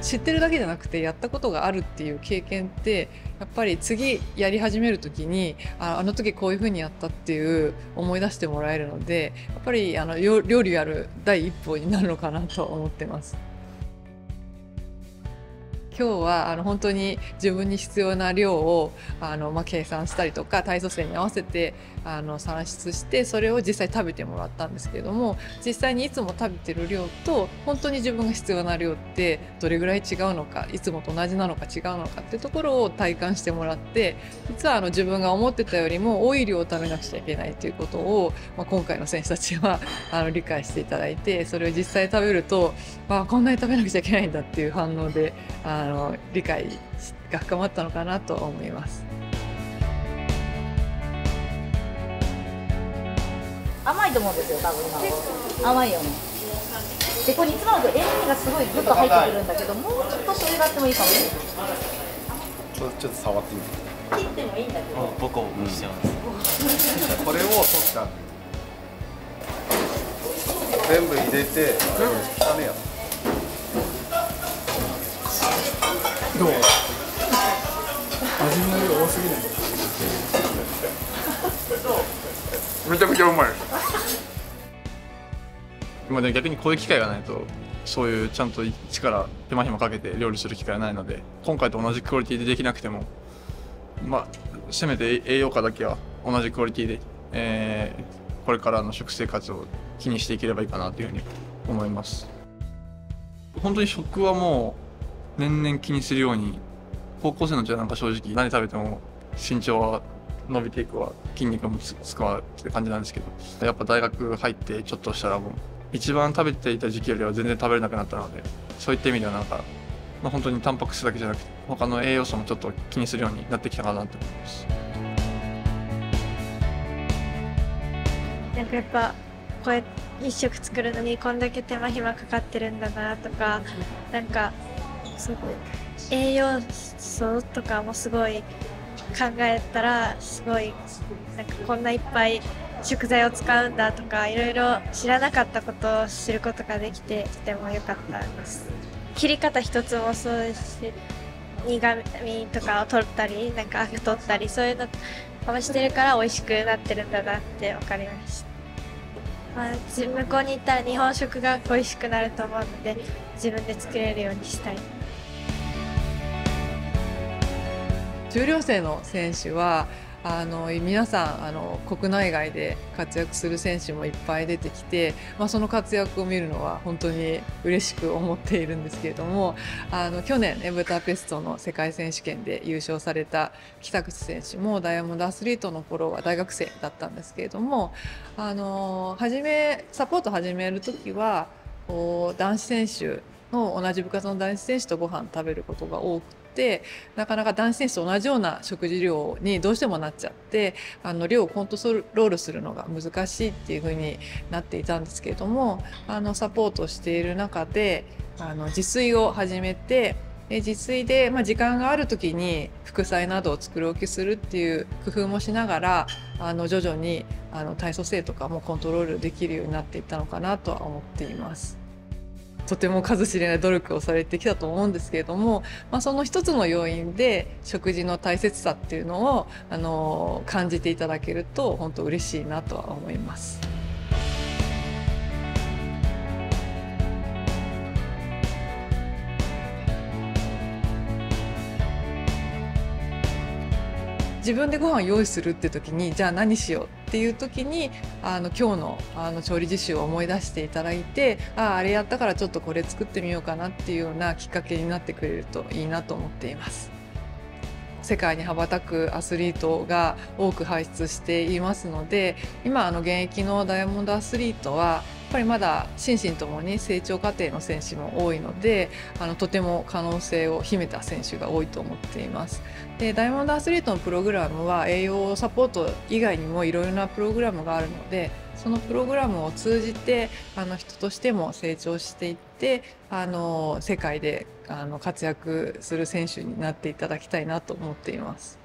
知ってるだけじゃなくてやったことがあるっていう経験ってやっぱり次やり始める時にああの時こういうふうにやったっていう思い出してもらえるのでやっぱりあの料理をやる第一歩になるのかなと思ってます。今日はあの本当に自分に必要な量をあの、まあ、計算したりとか体組成に合わせてあの算出してそれを実際食べてもらったんですけれども実際にいつも食べてる量と本当に自分が必要な量ってどれぐらい違うのかいつもと同じなのか違うのかっていうところを体感してもらって実はあの自分が思ってたよりも多い量を食べなくちゃいけないということを、まあ、今回の選手たちはあの理解していただいてそれを実際食べると、まあ、こんなに食べなくちゃいけないんだっていう反応であの理解が深まったのかなと思います。甘いと思うんですよ多分今甘いよね。でこれ煮詰まると塩味がすごいぐっと入ってくるんだけどもうちょっとそれがあってもいいかもしれないちょっと触ってみて。切ってもいいんだけど。ボコボコしちゃうんです、うん、これを取った全部入れて汚ねやどう？味の量多すぎない？めちゃくちゃうまい。今で逆にこういう機会がないとそういうちゃんと力手間暇かけて料理する機会がないので今回と同じクオリティでできなくてもまあせめて栄養価だけは同じクオリティで、えー、これからの食生活を気にしていければいいかなというふうに思います。本当に食はもう年々気にするように高校生のうちはなんか正直何食べても身長は伸びていくわ筋肉もつくわって感じなんですけどやっぱ大学入ってちょっとしたらもう一番食べていた時期よりは全然食べれなくなったのでそういった意味ではなんか、まあ、本当にタンパク質だけじゃなくて他の栄養素もちょっと気にするようになってきたかなと思います。なんかやっぱこうやって一食作るのにこんだけ手間暇かかってるんだなとかなんかそう栄養素とかもすごい考えたらすごいなんかこんないっぱい食材を使うんだとかいろいろ知らなかったことを知ることができてとても良かったです。切り方一つもそうです。し苦味とかを取ったりなんかアク取ったりそういうの試してるから美味しくなってるんだなって分かりました。まあ、向こうに行ったら日本食が美味しくなると思うので自分で作れるようにしたい。重量生の選手はあの皆さんあの国内外で活躍する選手もいっぱい出てきて、まあ、その活躍を見るのは本当に嬉しく思っているんですけれどもあの去年ブタペストの世界選手権で優勝された北口選手もダイヤモンドアスリートの頃は大学生だったんですけれどもあの初めサポート始める時はこう男子選手の同じ部活の男子選手とご飯食べることが多くってなかなか男子選手と同じような食事量にどうしてもなっちゃってあの量をコントロールするのが難しいっていうふうになっていたんですけれどもあのサポートしている中であの自炊を始めて自炊で、まあ、時間がある時に副菜などを作り置きするっていう工夫もしながらあの徐々にあの体組成とかもコントロールできるようになっていったのかなとは思っています。とても数知れない努力をされてきたと思うんですけれども、まあ、その一つの要因で食事の大切さっていうのをあの感じていただけると本当嬉しいなとは思います。自分でご飯用意するって時にじゃあ何しようっていう時にあの今日のあの調理実習を思い出していただいてあああれやったからちょっとこれ作ってみようかなっていうようなきっかけになってくれるといいなと思っています。世界に羽ばたくアスリートが多く輩出していますので今あの現役のダイヤモンドアスリートはっぱりまだ心身ともに成長過程の選手も多いのであのとても可能性を秘めた選手が多いと思っています。でダイヤモンドアスリートのプログラムは栄養サポート以外にもいろいろなプログラムがあるのでそのプログラムを通じてあの人としても成長していってあの世界であの活躍する選手になっていただきたいなと思っています。